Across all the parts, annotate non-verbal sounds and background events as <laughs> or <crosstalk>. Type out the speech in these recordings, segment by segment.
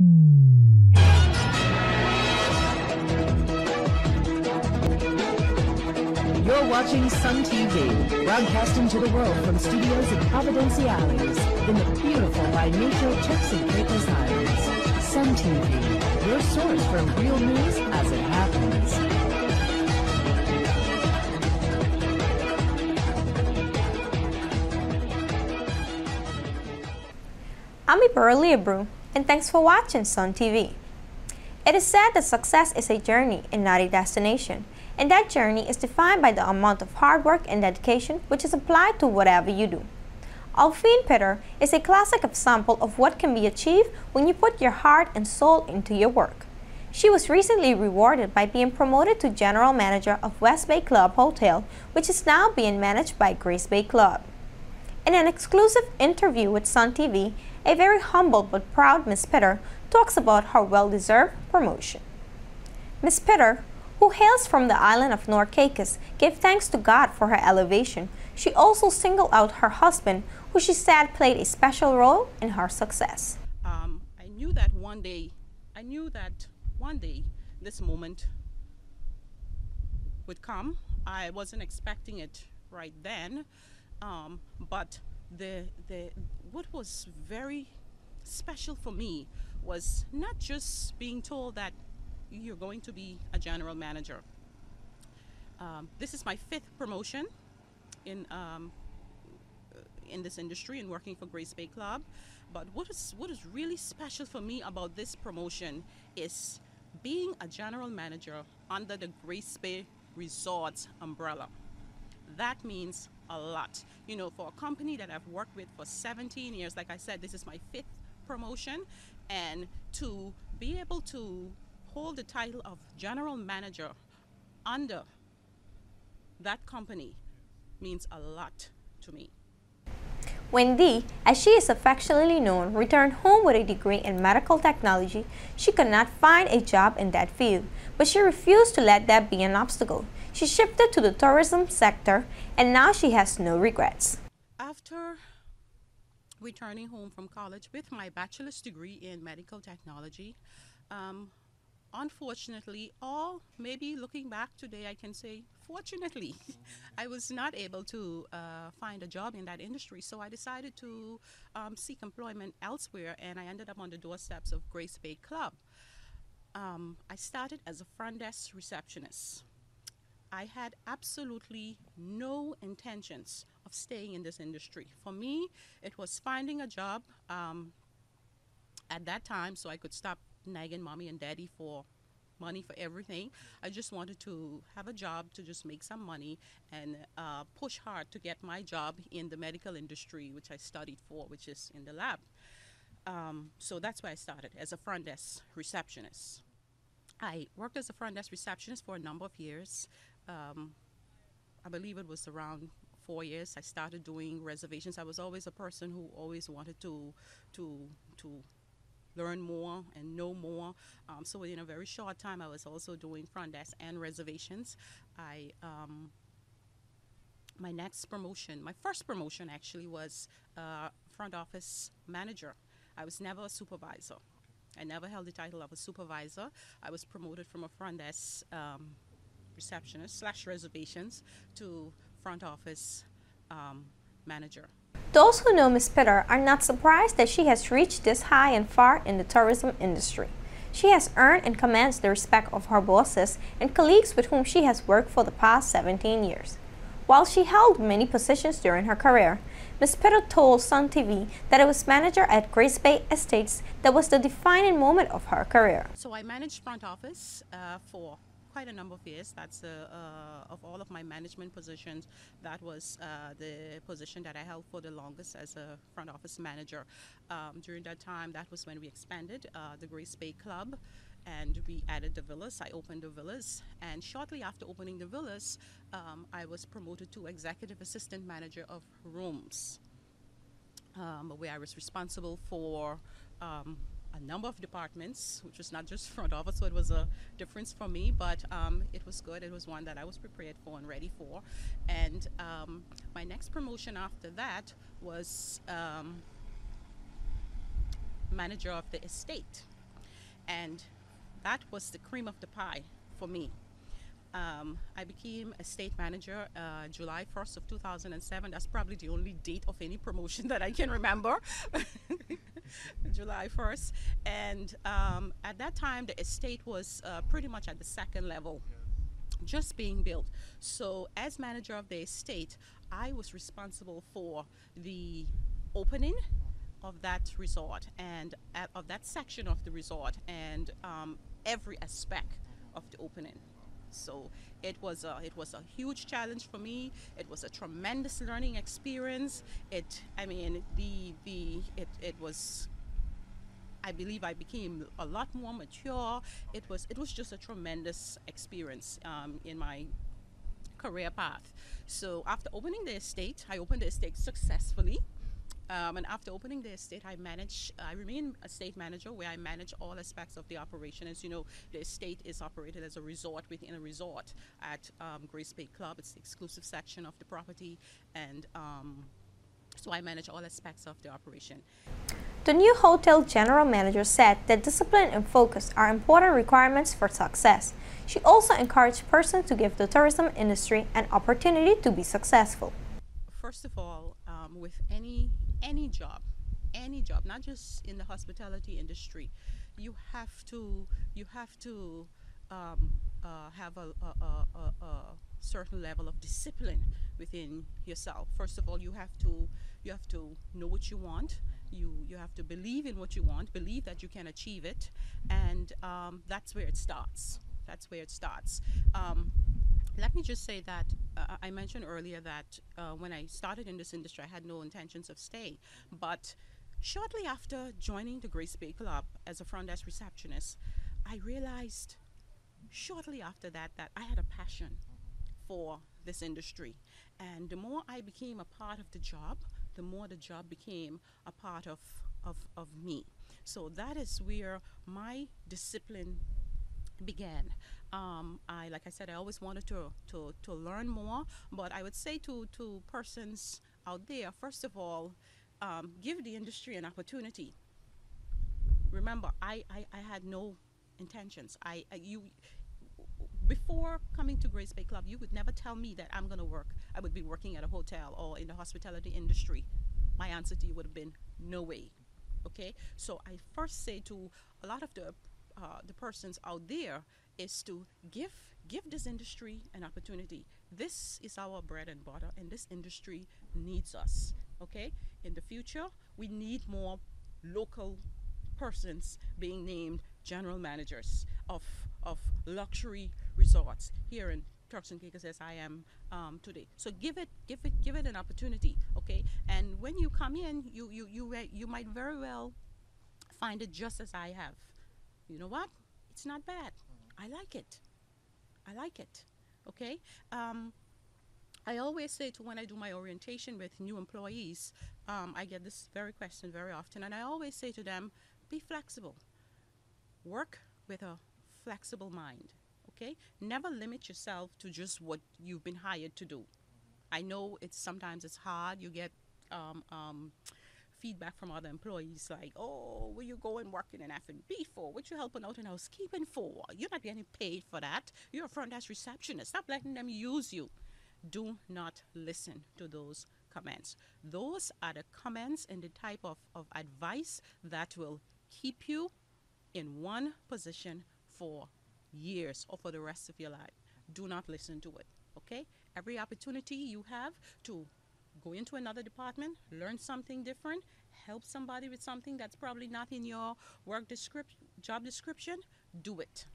You're watching Sun TV, broadcasting to the world from studios in Providenciales in the beautiful by nature Turks and Caicos Islands. Sun TV, your source for real news as it happens. I'm Ibera Liabru, and thanks for watching Sun TV. It is said that success is a journey and not a destination, and that journey is defined by the amount of hard work and dedication which is applied to whatever you do. Adelphine Pitter is a classic example of what can be achieved when you put your heart and soul into your work. She was recently rewarded by being promoted to General Manager of West Bay Club Hotel, which is now being managed by Grace Bay Club. In an exclusive interview with Sun TV, a very humble but proud Miss Pitter talks about her well-deserved promotion. Miss Pitter, who hails from the island of North gave thanks to God for her elevation. She also singled out her husband, who she said played a special role in her success. Um, I knew that one day, I knew that one day this moment would come. I wasn't expecting it right then, um, but the the what was very special for me was not just being told that you're going to be a general manager. Um, this is my fifth promotion in um, in this industry and working for Grace Bay Club. But what is what is really special for me about this promotion is being a general manager under the Grace Bay Resorts umbrella. That means a lot. You know, for a company that I've worked with for 17 years, like I said, this is my fifth promotion, and to be able to hold the title of general manager under that company means a lot to me. Wendy, as she is affectionately known, returned home with a degree in medical technology. She could not find a job in that field, but she refused to let that be an obstacle. She shifted to the tourism sector, and now she has no regrets. After returning home from college with my bachelor's degree in medical technology, um, unfortunately, or maybe looking back today, I can say, fortunately, I was not able to uh, find a job in that industry. So I decided to um, seek employment elsewhere, and I ended up on the doorsteps of Grace Bay Club. Um, I started as a front desk receptionist. I had absolutely no intentions of staying in this industry. For me, it was finding a job um, at that time so I could stop nagging mommy and daddy for money for everything. I just wanted to have a job to just make some money and uh, push hard to get my job in the medical industry, which I studied for, which is in the lab. Um, so that's where I started as a front desk receptionist. I worked as a front desk receptionist for a number of years. Um, I believe it was around four years. I started doing reservations. I was always a person who always wanted to to to learn more and know more. Um, so in a very short time, I was also doing front desk and reservations. I um, my next promotion, my first promotion actually was uh, front office manager. I was never a supervisor. I never held the title of a supervisor. I was promoted from a front desk um, receptionist slash reservations to front office um, manager. Those who know Ms. Pitter are not surprised that she has reached this high and far in the tourism industry. She has earned and commands the respect of her bosses and colleagues with whom she has worked for the past 17 years. While she held many positions during her career, Ms. Pitter told Sun TV that it was manager at Grace Bay Estates that was the defining moment of her career. So I managed front office uh, for quite a number of years. That's uh, uh, of all of my management positions, that was uh, the position that I held for the longest as a front office manager. Um, during that time, that was when we expanded uh, the Grace Bay Club and we added the villas. I opened the villas, and shortly after opening the villas, um, I was promoted to executive assistant manager of rooms, um, where I was responsible for um, a number of departments, which was not just front office, so it was a difference for me, but um, it was good. It was one that I was prepared for and ready for. And um, my next promotion after that was um, manager of the estate. And that was the cream of the pie for me. Um, I became a state manager uh, July 1st of 2007. That's probably the only date of any promotion <laughs> that I can remember. <laughs> <laughs> July 1st. And um, at that time, the estate was uh, pretty much at the second level, just being built. So, as manager of the estate, I was responsible for the opening of that resort and uh, of that section of the resort and um, every aspect of the opening. So it was a, it was a huge challenge for me. It was a tremendous learning experience. It I mean the the it, it was I believe I became a lot more mature. It was it was just a tremendous experience um, in my career path. So after opening the estate, I opened the estate successfully. Um, and after opening the estate, I manage, I remain a state manager where I manage all aspects of the operation. As you know, the estate is operated as a resort within a resort at um, Grace Bay Club. It's the exclusive section of the property. And um, so I manage all aspects of the operation. The new hotel general manager said that discipline and focus are important requirements for success. She also encouraged persons to give the tourism industry an opportunity to be successful. First of all, um, with any any job, any job, not just in the hospitality industry, you have to you have to um, uh, have a, a, a, a, certain level of discipline within yourself. First of all, you have to you have to know what you want. You you have to believe in what you want. Believe that you can achieve it, and um, that's where it starts. That's where it starts. Um, let me just say that uh, I mentioned earlier that uh, when I started in this industry, I had no intentions of staying. But shortly after joining the Grace Bay Club as a front desk receptionist, I realized shortly after that that I had a passion for this industry. And the more I became a part of the job, the more the job became a part of, of, of me. So that is where my discipline began. Um, I, like I said, I always wanted to, to, to learn more, but I would say to, to persons out there, first of all, um, give the industry an opportunity. Remember, I, I, I had no intentions. I, I, you, before coming to Grace Bay Club, you would never tell me that I'm going to work. I would be working at a hotel or in the hospitality industry. My answer to you would have been no way. Okay, so I first say to a lot of the uh, the persons out there is to give give this industry an opportunity. This is our bread and butter, and this industry needs us. Okay, in the future, we need more local persons being named general managers of of luxury resorts here in Turks and Caicos as I am um, today. So give it, give it, give it an opportunity, okay? And when you come in, you you you you might very well find it just as I have you know what? It's not bad. I like it. I like it. Okay? Um, I always say to when I do my orientation with new employees, um, I get this very question very often, and I always say to them, be flexible. Work with a flexible mind. Okay? Never limit yourself to just what you've been hired to do. I know it's sometimes it's hard. You get um, um, feedback from other employees like, oh, where you going working in F&B for? What you helping out in housekeeping for? You're not getting paid for that. You're a front desk receptionist. Stop letting them use you. Do not listen to those comments. Those are the comments and the type of, of advice that will keep you in one position for years or for the rest of your life. Do not listen to it. Okay? Every opportunity you have to go into another department, learn something different, help somebody with something that's probably not in your work description, job description, do it.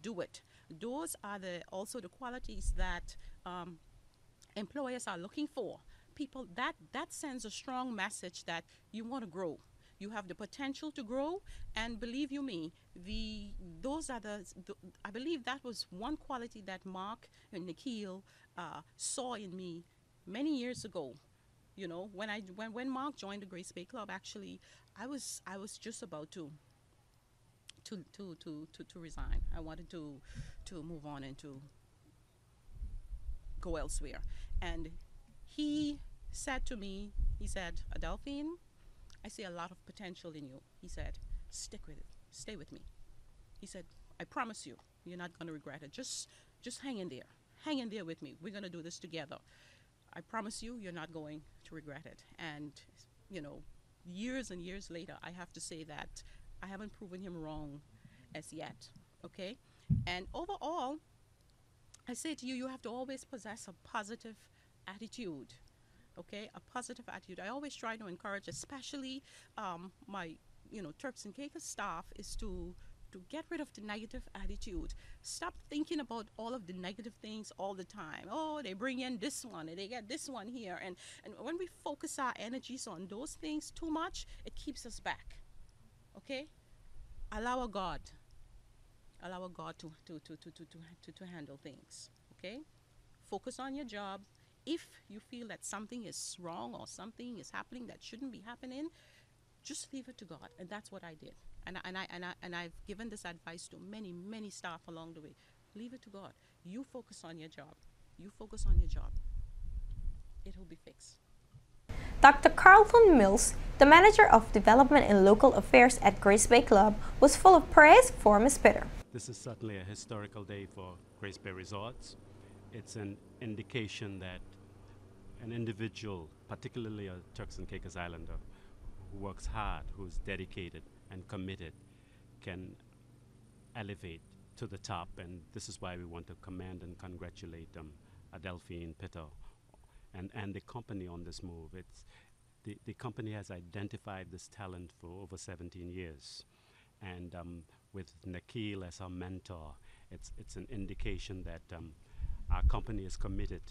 Do it. Those are the also the qualities that um, employers are looking for. People that that sends a strong message that you want to grow. You have the potential to grow, and believe you me, the those are the, the I believe that was one quality that Mark and Nikhil uh, saw in me many years ago you know when i when, when mark joined the grace bay club actually i was i was just about to to to to to, to resign i wanted to to move on and to go elsewhere and he said to me he said adelphine i see a lot of potential in you he said stick with it stay with me He said, I promise you, you're not going to regret it. Just, just hang in there. Hang in there with me. We're going to do this together. I promise you, you're not going to regret it. And, you know, years and years later, I have to say that I haven't proven him wrong as yet. Okay? And overall, I say to you, you have to always possess a positive attitude. Okay, a positive attitude. I always try to encourage, especially um, my, you know, Turks and Caicos staff, is to to get rid of the negative attitude. Stop thinking about all of the negative things all the time. Oh, they bring in this one and they get this one here. And, and when we focus our energies on those things too much, it keeps us back. Okay? Allow a God allow God to, to, to, to, to, to, to handle things. Okay? Focus on your job. If you feel that something is wrong or something is happening that shouldn't be happening, just leave it to God. And that's what I did. And, and, I, and, I, and I've given this advice to many, many staff along the way. Leave it to God. You focus on your job. You focus on your job. It will be fixed. Dr. Carlton Mills, the Manager of Development and Local Affairs at Grace Bay Club, was full of praise for Ms. Pitter. This is certainly a historical day for Grace Bay Resorts. It's an indication that an individual, particularly a Turks and Caicos Islander, who works hard, who's dedicated and committed, can elevate to the top. And this is why we want to commend and congratulate um, Adelphine Pitter and, and the company on this move. It's, the, the company has identified this talent for over 17 years. And um, with Nikhil as our mentor, it's, it's an indication that um, our company is committed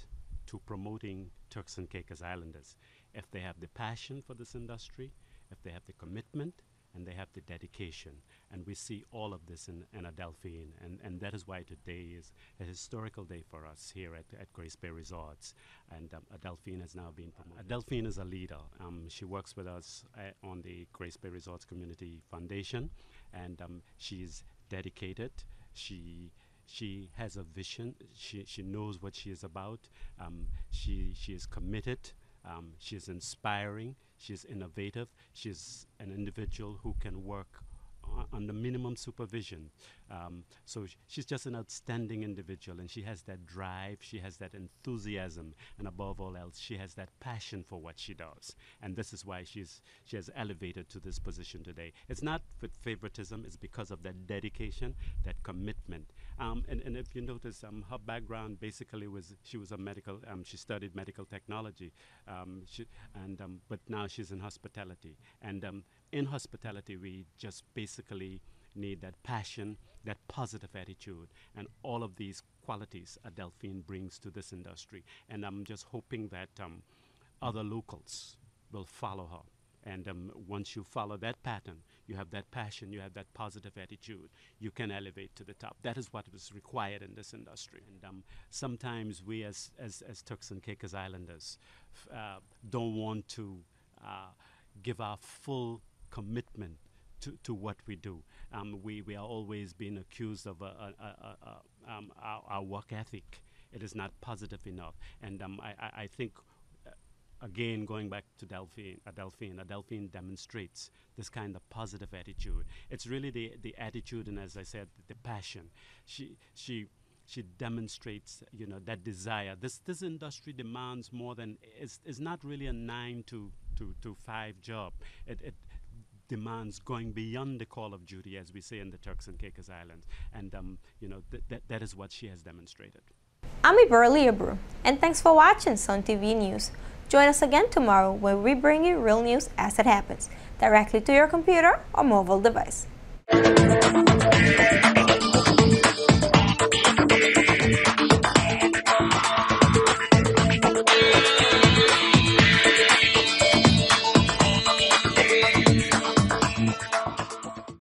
to promoting Turks and Caicos Islanders. If they have the passion for this industry, if they have the commitment, and they have the dedication. And we see all of this in, in Adelphine. And, and that is why today is a historical day for us here at, at Grace Bay Resorts. And um, Adelphine has now been promoted. Adelphine is a leader. Um, she works with us uh, on the Grace Bay Resorts Community Foundation. And um, she's dedicated. She she has a vision. She, she knows what she is about. Um, she, she is committed. Um, she is inspiring. She's innovative. She's an individual who can work uh, under minimum supervision. Um, so sh she's just an outstanding individual, and she has that drive, she has that enthusiasm, and above all else, she has that passion for what she does. And this is why she's she has elevated to this position today. It's not with favoritism; it's because of that dedication, that commitment. Um, and, and if you notice, um, her background basically was she was a medical. Um, she studied medical technology, um, she, and um, but now she's in hospitality. And in hospitality, we just basically need that passion, that positive attitude, and all of these qualities Adelphine brings to this industry. And I'm just hoping that um, other locals will follow her. And um, once you follow that pattern, you have that passion, you have that positive attitude, you can elevate to the top. That is what is required in this industry. And um, sometimes we, as, as, as Turks and Caicos Islanders, uh, don't want to uh, give our full commitment to, to what we do. Um, we, we are always being accused of a, a, a, um, our, our, work ethic. It is not positive enough. And um, I, I, I, think, uh, again, going back to Delphine, Adelphine, Adelphine demonstrates this kind of positive attitude. It's really the, the attitude and, as I said, the passion. She, she, she demonstrates, you know, that desire. This, this industry demands more than, it's, it's not really a nine to, to, to five job. It, it, demands going beyond the call of duty, as we say in the Turks and Caicos Islands. And, um, you know, th th that is what she has demonstrated. I'm Iberly Abru, and thanks for watching Sun TV News. Join us again tomorrow when we bring you real news as it happens, directly to your computer or mobile device.